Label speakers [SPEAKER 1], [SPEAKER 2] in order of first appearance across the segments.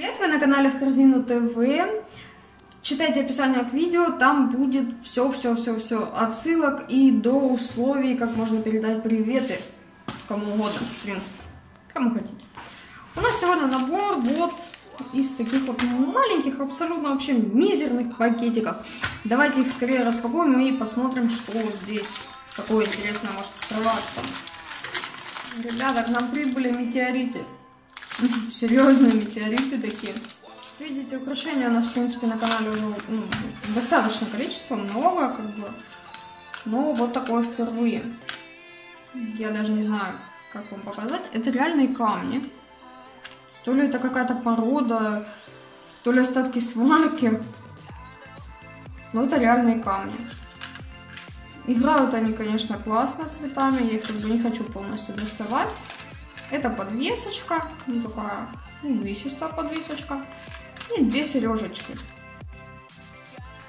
[SPEAKER 1] Привет, вы на канале В Корзину ТВ. Читайте описание к видео, там будет все-все-все-все. Отсылок и до условий, как можно передать приветы кому угодно, в принципе, кому хотите. У нас сегодня набор вот из таких вот маленьких, абсолютно вообще мизерных пакетиков. Давайте их скорее распакуем и посмотрим, что здесь такое интересное может скрываться. Ребята, к нам прибыли метеориты. Серьезные метеориты такие. Видите, украшения у нас, в принципе, на канале уже ну, достаточно количество, много, как бы. Но вот такое впервые. Я даже не знаю, как вам показать. Это реальные камни. То ли это какая-то порода, то ли остатки сварки. Но это реальные камни. Играют они, конечно, классно цветами. Я их как бы не хочу полностью доставать. Это подвесочка. Ну, такая увесистая подвесочка. И две сережечки.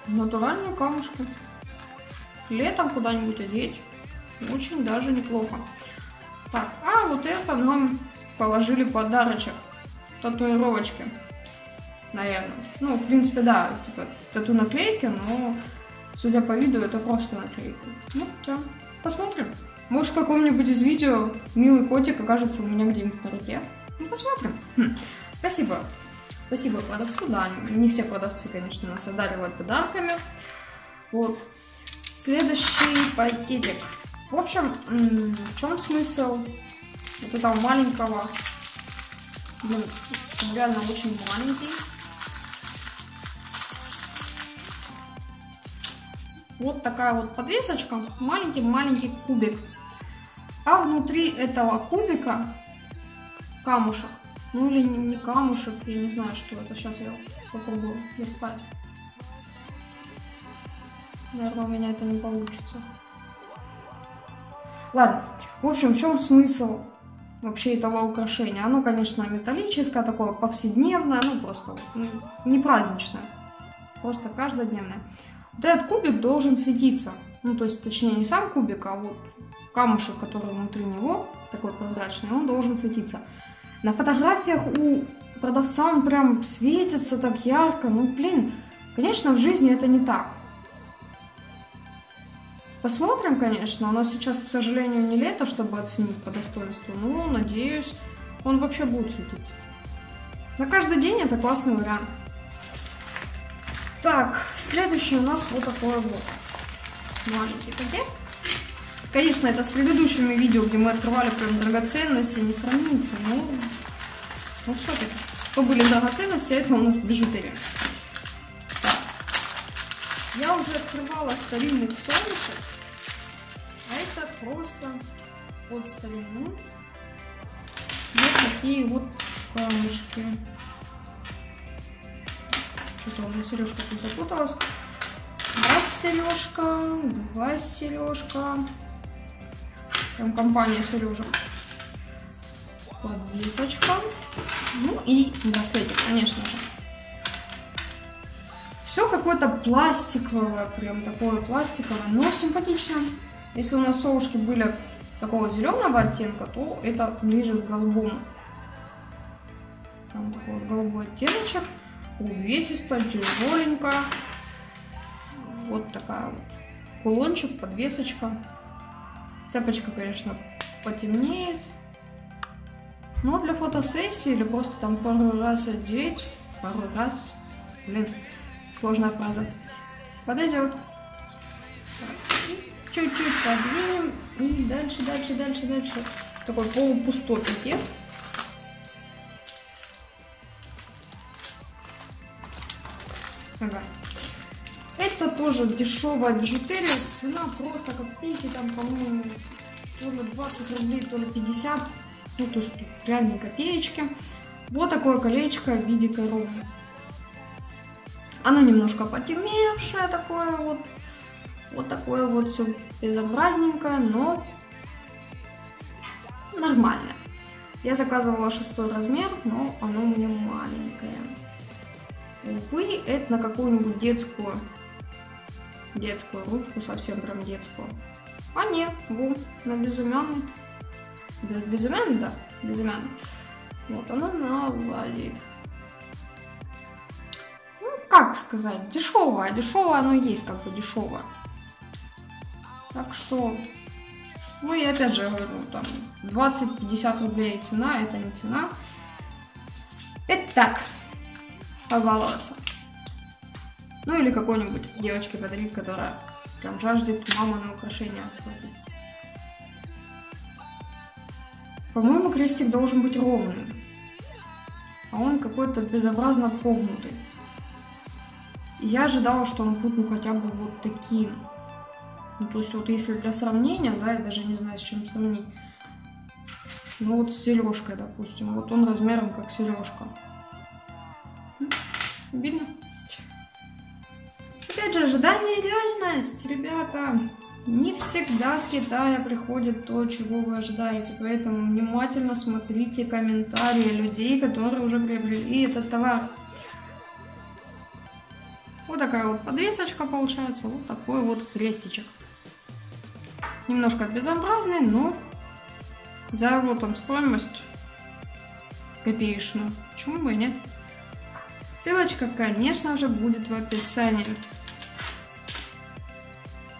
[SPEAKER 1] Натуральные камушки. Летом куда-нибудь одеть. Очень даже неплохо. Так, а вот это нам положили подарочек. Татуировочки. Наверное. Ну, в принципе, да, типа тату наклейки, но судя по виду, это просто наклейки. Ну, все. Посмотрим. Может, в каком-нибудь из видео милый котик окажется у меня где-нибудь на руке. Ну, посмотрим. Хм. Спасибо. Спасибо продавцу, да. Не все продавцы, конечно, нас одаривают подарками. Вот. Следующий пакетик. В общем, в чем смысл вот этого маленького, блин, реально очень маленький. Вот такая вот подвесочка, маленький-маленький кубик. А внутри этого кубика камушек. Ну или не камушек, я не знаю, что это. Сейчас я попробую достать. Наверное, у меня это не получится. Ладно, в общем, в чем смысл вообще этого украшения? Оно, конечно, металлическое, такое повседневное, ну просто ну, не праздничное, просто каждодневное. Вот этот кубик должен светиться. Ну, то есть, точнее, не сам кубик, а вот камушек, который внутри него, такой прозрачный, он должен светиться. На фотографиях у продавца он прям светится так ярко. Ну, блин, конечно, в жизни это не так. Посмотрим, конечно. У нас сейчас, к сожалению, не лето, чтобы оценить по достоинству. Но, надеюсь, он вообще будет светиться. На каждый день это классный вариант. Так, следующий у нас вот такой вот маленький пакет. Конечно, это с предыдущими видео, где мы открывали прям драгоценности, не сравнится, но, но все-таки. То были драгоценности, а это у нас бижутерия. Я уже открывала старинных солнышек, а это просто от старины. Вот такие вот камушки. Что-то у меня сережка тут запуталась. Раз сережка, два сережка. Прям компания Сережа. Подвесочка. Ну и браслетик, конечно же. Все какое-то пластиковое, прям такое пластиковое, но симпатично. Если у нас совушки были такого зеленого оттенка, то это ближе к голубому. Там такой голубой оттеночек. Увесисто, тяжеленько. Вот такая вот. Кулончик, подвесочка. Цепочка, конечно, потемнеет. Но для фотосессии или просто там пару раз одеть, пару раз, блин, Сложная фраза. Подойдет. Чуть-чуть подвинем. И дальше, дальше, дальше, дальше. Такой полупустой пакет. Тоже дешевая бижутерия. Цена просто копейки. Там, по-моему, то ли 20 рублей, то ли 50. Ну, то есть реальные копеечки. Вот такое колечко в виде коровы. Оно немножко потемневшее такое вот. Вот такое вот все безобразненькое, но нормально. Я заказывала шестой размер, но оно меня маленькое. Увы, это на какую-нибудь детскую, детскую ручку, совсем прям детскую. А нет, ву, на безымянный. Без, безымянный, да, безымянный. Вот оно налазит. как сказать. Дешевое оно и есть как бы дешевое. Так что, ну и опять же говорю, там 20-50 рублей цена, это не цена. Это так, побаловаться. Ну или какой-нибудь девочке подарить, которая прям жаждет мамы на украшения По-моему, крестик должен быть ровным. А он какой-то безобразно погнутый. Я ожидала, что он будет ну хотя бы вот таким. Ну, то есть вот если для сравнения, да, я даже не знаю, с чем сравнить. Ну вот с сережкой, допустим. Вот он размером как сережка. Видно? Опять же, ожидание и реальность, ребята. Не всегда с Китая приходит то, чего вы ожидаете, поэтому внимательно смотрите комментарии людей, которые уже приобрели этот товар. Вот такая вот подвесочка получается, вот такой вот крестичек. Немножко безобразный, но за его там стоимость копеечную. Почему бы и нет? Ссылочка, конечно же, будет в описании.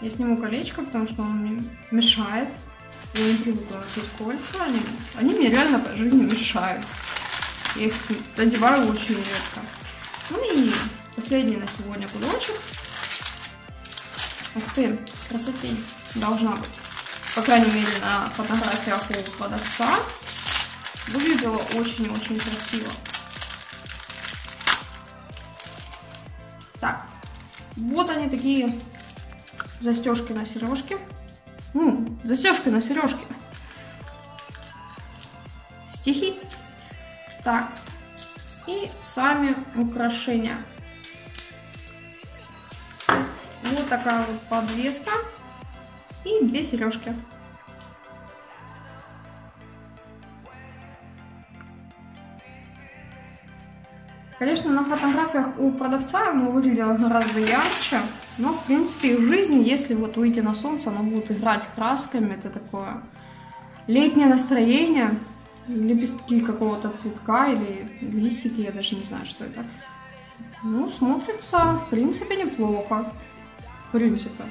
[SPEAKER 1] Я сниму колечко, потому что он мне мешает. Я не привыкла носить кольца. Они, они мне реально по жизни мешают. Я их одеваю очень редко. Ну и последний на сегодня кулечек. Ух ты, красотень. Должна быть. По крайней мере, на фотографиях у продавца. Выглядело очень-очень красиво. Так, вот они такие застежки на сережке. Ну, застежки на сережке. Стихи. Так. И сами украшения. Вот такая вот подвеска. И две сережки. Конечно, на фотографиях у продавца оно выглядело гораздо ярче. Но, в принципе, в жизни, если вот выйти на солнце, оно будет играть красками. Это такое летнее настроение. Лепестки какого-то цветка или листики, я даже не знаю, что это. Ну, смотрится, в принципе, неплохо. В принципе.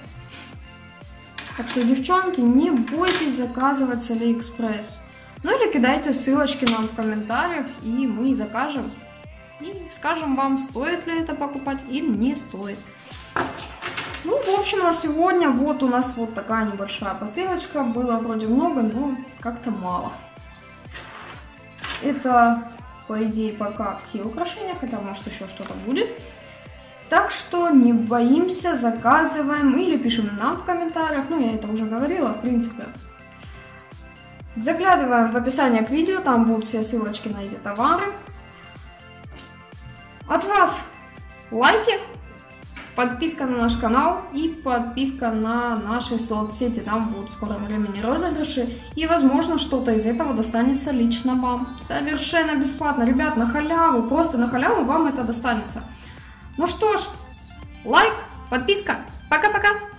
[SPEAKER 1] Так что, девчонки, не бойтесь заказывать с Алиэкспресс. Ну или кидайте ссылочки нам в комментариях, и мы закажем. И скажем вам, стоит ли это покупать или не стоит. Ну, в общем, на сегодня вот у нас вот такая небольшая посылочка. Было вроде много, но как-то мало. Это, по идее, пока все украшения, хотя может еще что-то будет. Так что не боимся, заказываем или пишем нам в комментариях. Ну, я это уже говорила, в принципе. Заглядываем в описание к видео, там будут все ссылочки на эти товары. От вас лайки, подписка на наш канал и подписка на наши соцсети. Там будут в скором времени розыгрыши. И, возможно, что-то из этого достанется лично вам. Совершенно бесплатно. Ребят, на халяву, просто на халяву вам это достанется. Ну что ж, лайк, подписка. Пока-пока.